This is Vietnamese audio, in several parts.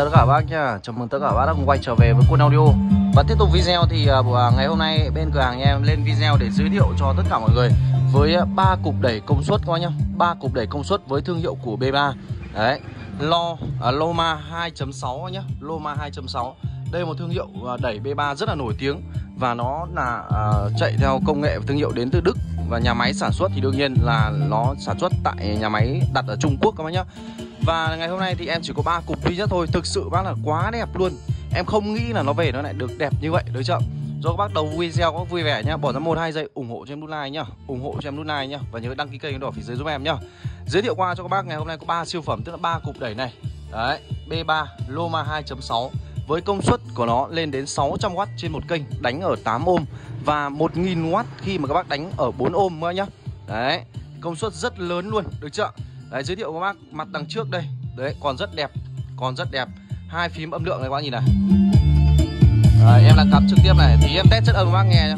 chào tất cả các bác nhá. Chào mừng tất cả các bác đã cùng quay trở về với Quân Audio. Và tiếp tục video thì uh, ngày hôm nay bên cửa hàng em lên video để giới thiệu cho tất cả mọi người Với à, ba cục đẩy công suất các bác nhá. Ba cục đẩy công suất với thương hiệu của B3 Đấy Lo, uh, Loma 2.6 nhá. Loma 2.6 Đây là một thương hiệu đẩy B3 rất là nổi tiếng. Và nó là uh, chạy theo công nghệ và thương hiệu đến từ Đức. Và nhà máy sản xuất thì đương nhiên là nó sản xuất tại nhà máy đặt ở Trung Quốc các bác nhá. Và ngày hôm nay thì em chỉ có ba cục duy nhất thôi. Thực sự bác là quá đẹp luôn. Em không nghĩ là nó về nó lại được đẹp như vậy đấy chậm Do các bác đầu video có vui vẻ nhá. Bỏ ra một hai giây ủng hộ cho em nút like nhá. Ủng hộ cho em nút like nhá. Và nhớ đăng ký kênh đỏ phía dưới giúp em nhá. Giới thiệu qua cho các bác ngày hôm nay có ba siêu phẩm Tức là ba cục đẩy này. Đấy B3 Loma 2.6 với công suất của nó lên đến 600W trên một kênh đánh ở 8 ôm và 1000W khi mà các bác đánh ở 4 ôm nữa nhá. Đấy, công suất rất lớn luôn, được chưa? Đấy giới thiệu các bác mặt đằng trước đây. Đấy còn rất đẹp Còn rất đẹp. Hai phím âm lượng này các bác nhìn này. Đấy, Em đang cắm trực tiếp này Thì em test chất âm các bác nghe nhá.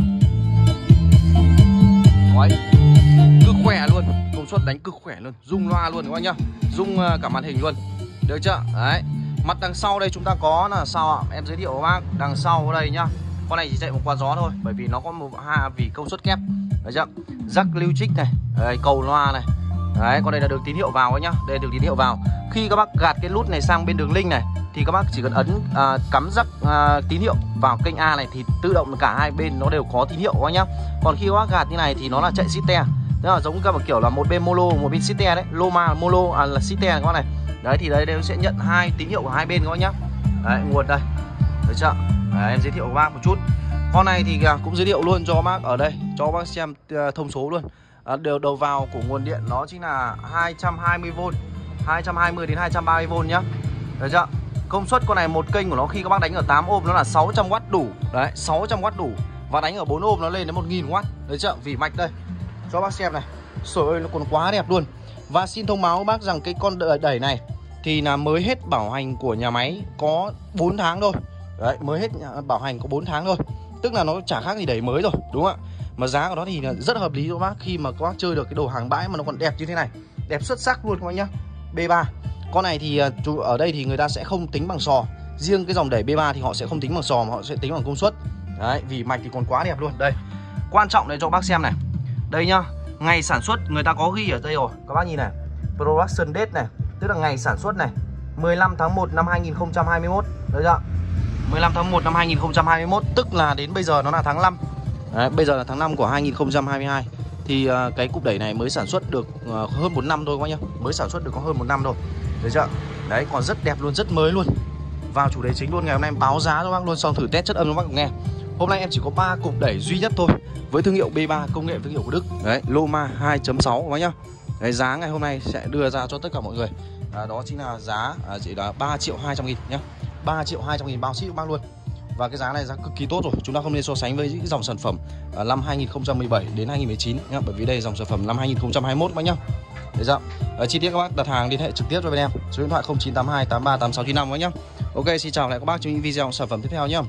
Đấy Cực khỏe luôn Công suất đánh cực khỏe luôn Rung loa luôn các bác nhá? Rung ờ, cả màn hình luôn Được chưa? Đấy. Mặt đằng sau đây chúng ta có là sao ạ Em giới thiệu các bác Đằng sau đây nhá Con này chỉ chạy một quạt gió thôi Bởi vì nó có một ha vì công suất kép Đấy chưa Rắc lưu trích này Đấy, cầu loa này Đấy, con đây là được tín hiệu vào nhá. Đây được tín hiệu vào. Khi các bác gạt cái nút này sang bên đường link này thì các bác chỉ cần ấn à, cắm rắc à, tín hiệu vào kênh A này thì tự động cả hai bên nó đều có tín hiệu các nhá. Còn khi các bác gạt như này thì nó là chạy site. Thế là giống các kiểu là một bên Molo, một bên site đấy. Loma Molo, à, là site các bạn này. Đấy thì đây nó sẽ nhận hai tín hiệu của hai bên các bạn nhá. Đấy, nguồn đây. Được chưa? Đấy, em giới thiệu các bác một chút. Con này thì à, cũng giới thiệu luôn cho bác ở đây, cho bác xem à, thông số luôn à, đều đầu vào của nguồn điện nó chính là 220V 220 đến 230V nhá Được chưa Công suất con này một kênh của nó khi các bác đánh ở 8 ôm nó là 600W đủ Đấy 600W đủ Và đánh ở 4 ôm nó lên đến 1000W Được chưa Vì mạch đây cho bác xem này. Trời ơi, nó còn quá đẹp luôn. Và xin thông báo bác rằng cái con đẩy này Thì là mới hết bảo hành của nhà máy Có 4 tháng thôi. Đấy, mới hết bảo hành có 4 tháng thôi. Tức là nó chả khác gì đẩy mới rồi, Đúng không ạ? Mà giá của nó thì rất hợp lý cho bác. Khi mà các bác chơi được cái đồ hàng bãi mà nó còn đẹp như thế này, đẹp xuất sắc luôn các bác nhá. B3 con này thì à, ở đây thì người ta sẽ không tính bằng sò. Riêng cái dòng đẩy B3 thì họ sẽ không tính bằng sò mà họ sẽ tính bằng công suất. Đấy, vì mạch thì còn quá đẹp luôn. Đây. Quan trọng đây cho bác xem này đây nhá ngày sản xuất người ta có ghi ở đây rồi. Các bác nhìn này production date này tức là ngày sản xuất này 15 tháng 1 năm 2021 đấy chưa? 15 tháng 1 năm 2021 tức là đến bây giờ nó là tháng 5 Đấy, bây giờ là tháng 5 của 2022 thì uh, cái cục đẩy này mới sản xuất được uh, hơn 1 năm thôi các bác nhá. Mới sản xuất được có hơn 1 năm thôi. Đấy chưa? Đấy còn rất đẹp luôn rất mới luôn. Vào chủ đề chính luôn ngày hôm nay em báo giá cho bác luôn xong thử test chất âm cho bác nghe hôm nay em chỉ có ba cục đẩy duy nhất thôi với thương hiệu B3 công nghệ thương hiệu của Đức. Đấy Loma 2.6 các bác nhá. Đấy giá ngày hôm nay sẽ đưa ra cho tất cả mọi người. À, đó chính là giá à, chỉ là 3 triệu 200 nghìn nhá. 3 triệu 200 nghìn bao ship bao luôn. Và cái giá này giá cực kỳ tốt rồi chúng ta không nên so sánh với những dòng sản phẩm uh, năm 2017 đến 2019 nhá. Bởi vì đây là dòng sản phẩm năm 2021 các bác nhá. Đấy dạ. Uh, chi tiết các bác đặt hàng liên hệ trực tiếp với bên em. Số điện thoại 0982 838695 các nhá. Ok xin chào lại các bác trong những video sản phẩm tiếp theo nhá.